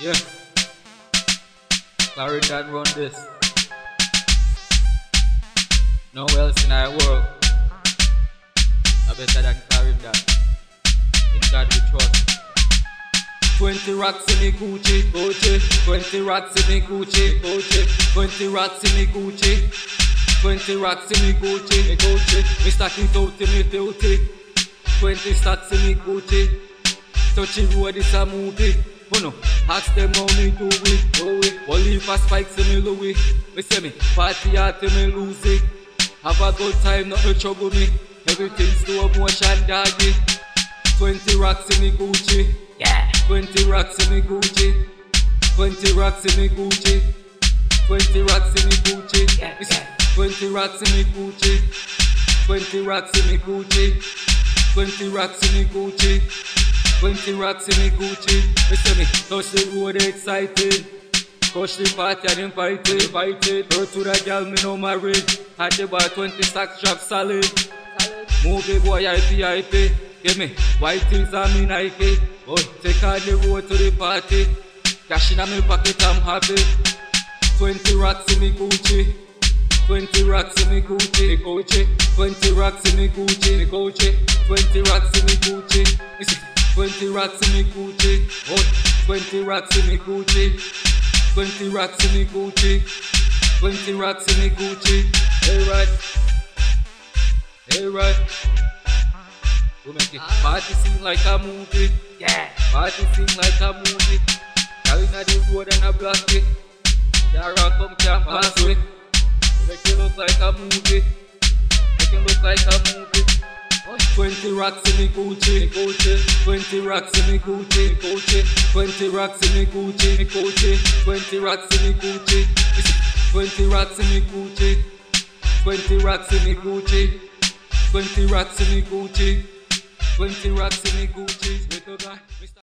Yeah. Clarendon run this. No else in our world. I better than Clarendon. In God we trust. 20 rocks in me Gucci, Gucci. 20 rocks in me Gucci, Gucci. 20 rocks in me Gucci. 20 rocks in me Gucci, Gucci. Me stacking out in me filthy. 20 stacks in me Gucci. Touching road is a movie. Oh no, ask them how me do it, do it. Only for spikes in me Louis. Me say me, party till me lose it. Have a good time, not no trouble me. Everything slow motion, doggy. 20 rocks in me Gucci. Yeah. 20 rocks in me Gucci. 20 rocks in me Gucci. 20 rocks in me Gucci. Yeah, yeah. 20 rocks in me Gucci. 20 rocks in me Gucci. 20 rocks in me Gucci. 20 rocks in me Gucci. Listen me, touch the road excited. Push the party and invited, invited. Her to the girl, me no married. Had the bar 20 stacks drop solid. Movie boy, IP, IP. Give me white things on me Nike. Oh, take on the road to the party. Cash in my pocket, I'm happy. 20 rocks in me Gucci. 20 rocks in me Gucci, Gucci. 20 rocks in me Gucci, Gucci. 20 rocks in me Gucci. Listen, 20 rocks in me Gucci. Oh, 20 rocks in me Gucci. 20 rocks in me Gucci. 20 rocks in me Gucci. Hey, right. Hey, right. We make it party seem like a movie. Yeah. Party seem like a movie. Carrying a the road and a it. Yara come can't pass it. Make it look like a movie. Make it look like a movie. 20 rocks in me Gucci, Gucci. 20 rocks in me Gucci, Gucci. 20 rocks in me Gucci, Gucci. 20 rocks in me Gucci. 20 rocks in me Gucci. 20 rocks in me Gucci. 20 rocks in me Gucci. 20 rocks in me Gucci.